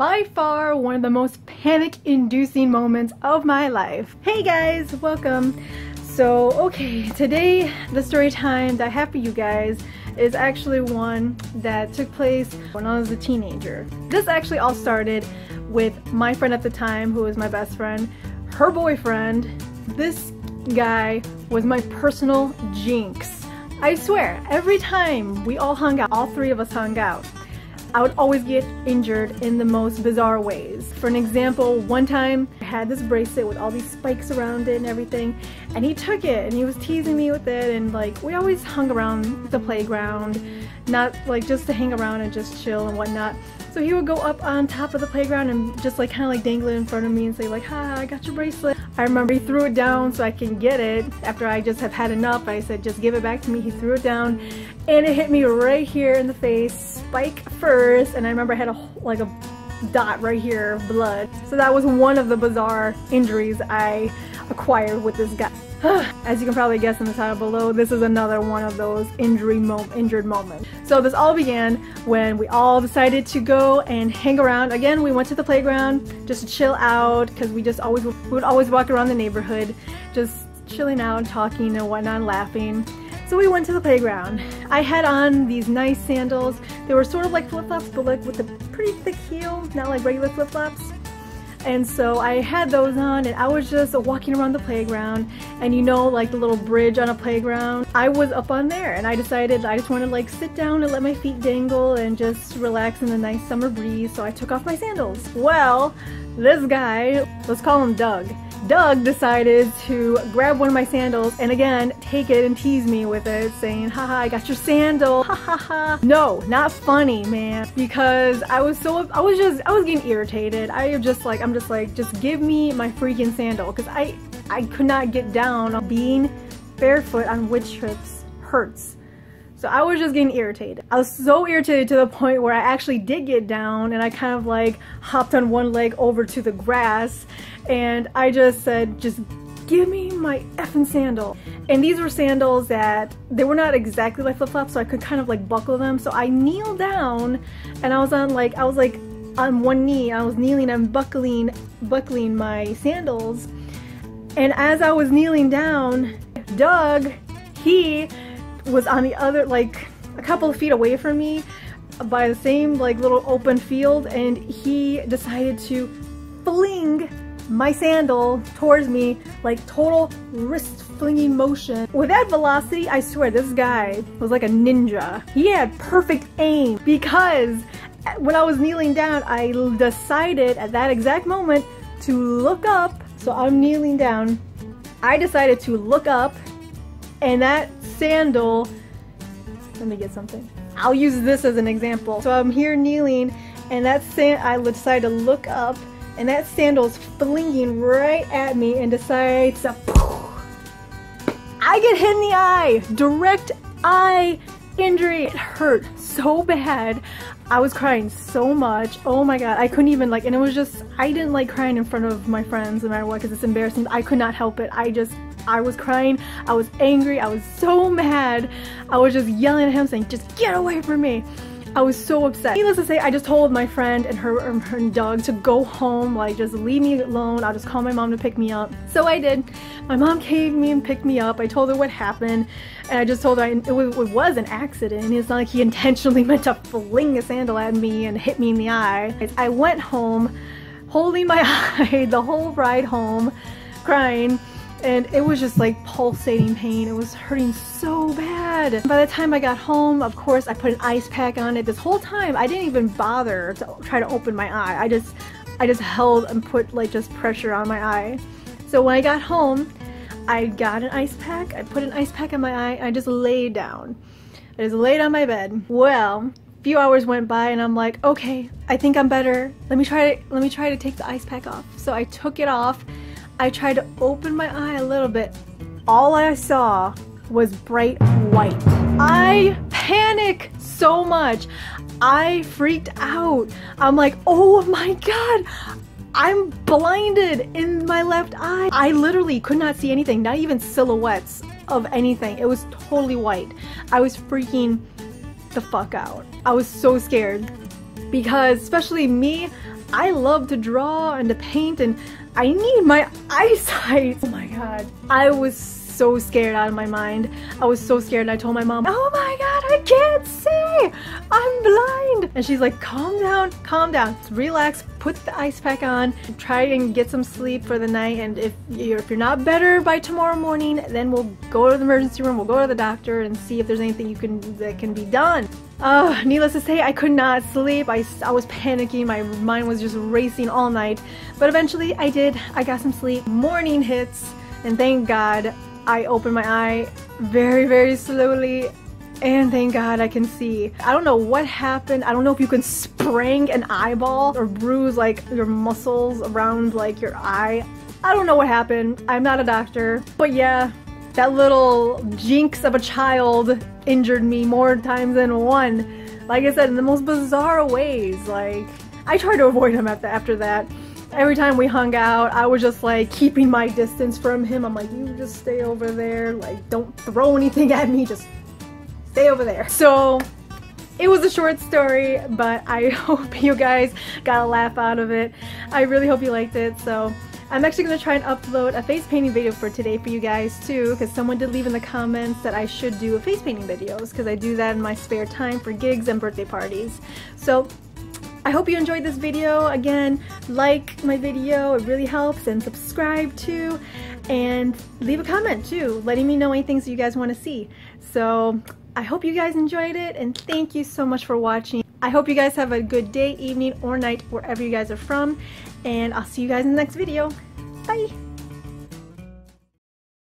by far one of the most panic-inducing moments of my life. Hey guys, welcome. So, okay, today the story time that I have for you guys is actually one that took place when I was a teenager. This actually all started with my friend at the time, who was my best friend, her boyfriend. This guy was my personal jinx. I swear, every time we all hung out, all three of us hung out, I would always get injured in the most bizarre ways. For an example, one time I had this bracelet with all these spikes around it and everything, and he took it and he was teasing me with it and like we always hung around the playground, not like just to hang around and just chill and whatnot. So he would go up on top of the playground and just like kind of like dangle it in front of me and say like, ha, I got your bracelet. I remember he threw it down so I can get it. After I just have had enough, I said, just give it back to me. He threw it down and it hit me right here in the face, spike first. And I remember I had a like a dot right here blood. So that was one of the bizarre injuries I acquired with this guy. As you can probably guess in the title below, this is another one of those injury mo injured moments. So this all began when we all decided to go and hang around. Again, we went to the playground just to chill out because we just always we would always walk around the neighborhood, just chilling out, and talking and whatnot, laughing. So we went to the playground. I had on these nice sandals. They were sort of like flip-flops, but like with a pretty thick heel, not like regular flip-flops. And so I had those on and I was just walking around the playground and you know like the little bridge on a playground. I was up on there and I decided I just wanted to like sit down and let my feet dangle and just relax in the nice summer breeze so I took off my sandals. Well, this guy, let's call him Doug. Doug decided to grab one of my sandals and again take it and tease me with it saying haha I got your sandal. Ha ha ha no not funny man because I was so I was just I was getting irritated. I just like I'm just like just give me my freaking sandal because I I could not get down on being barefoot on wood trips. Hurts so I was just getting irritated. I was so irritated to the point where I actually did get down and I kind of like hopped on one leg over to the grass and I just said, just give me my effing sandal. And these were sandals that, they were not exactly like flip-flops so I could kind of like buckle them. So I kneeled down and I was on like, I was like on one knee, I was kneeling and buckling, buckling my sandals. And as I was kneeling down, Doug, he was on the other, like a couple of feet away from me by the same like little open field and he decided to fling my sandal towards me like total wrist flinging motion. With that velocity, I swear this guy was like a ninja. He had perfect aim because when I was kneeling down, I decided at that exact moment to look up. So I'm kneeling down. I decided to look up and that sandal, let me get something. I'll use this as an example. So I'm here kneeling and that sand, I decide to look up and that sandal's flinging right at me and decides to I get hit in the eye! Direct eye injury. It hurt so bad. I was crying so much. Oh my god, I couldn't even like, and it was just, I didn't like crying in front of my friends no matter what because it's embarrassing. I could not help it. I just I was crying, I was angry, I was so mad. I was just yelling at him saying, just get away from me. I was so upset. Needless to say, I just told my friend and her, um, her dog to go home, like just leave me alone. I'll just call my mom to pick me up. So I did. My mom came me and picked me up. I told her what happened and I just told her it was, it was an accident. It's not like he intentionally meant to fling a sandal at me and hit me in the eye. I went home holding my eye the whole ride home, crying and it was just like pulsating pain. It was hurting so bad. By the time I got home, of course, I put an ice pack on it. This whole time, I didn't even bother to try to open my eye. I just, I just held and put like just pressure on my eye. So when I got home, I got an ice pack. I put an ice pack on my eye. I just laid down. I just laid on my bed. Well, a few hours went by and I'm like, okay, I think I'm better. Let me try to, let me try to take the ice pack off. So I took it off I tried to open my eye a little bit. All I saw was bright white. I panic so much. I freaked out. I'm like, oh my god, I'm blinded in my left eye. I literally could not see anything, not even silhouettes of anything. It was totally white. I was freaking the fuck out. I was so scared. because especially me, I love to draw and to paint and I need my eyesight. Oh my god. I was so scared out of my mind. I was so scared and I told my mom, oh my I can't see! I'm blind! And she's like, calm down, calm down, relax, put the ice pack on, try and get some sleep for the night and if you're, if you're not better by tomorrow morning, then we'll go to the emergency room, we'll go to the doctor and see if there's anything you can that can be done. Uh, needless to say, I could not sleep. I, I was panicking. My mind was just racing all night. But eventually I did. I got some sleep. Morning hits and thank God I opened my eye very, very slowly and thank God I can see. I don't know what happened. I don't know if you can spring an eyeball or bruise like your muscles around like your eye. I don't know what happened. I'm not a doctor. But yeah, that little jinx of a child injured me more times than one. Like I said, in the most bizarre ways. Like, I tried to avoid him after, after that. Every time we hung out, I was just like keeping my distance from him. I'm like, you just stay over there. Like, don't throw anything at me. Just stay over there. So, it was a short story, but I hope you guys got a laugh out of it. I really hope you liked it. So, I'm actually going to try and upload a face painting video for today for you guys too because someone did leave in the comments that I should do a face painting videos because I do that in my spare time for gigs and birthday parties. So I hope you enjoyed this video. Again, like my video, it really helps, and subscribe too, and leave a comment too, letting me know any things you guys want to see. So I hope you guys enjoyed it, and thank you so much for watching. I hope you guys have a good day, evening, or night, wherever you guys are from, and I'll see you guys in the next video. Bye!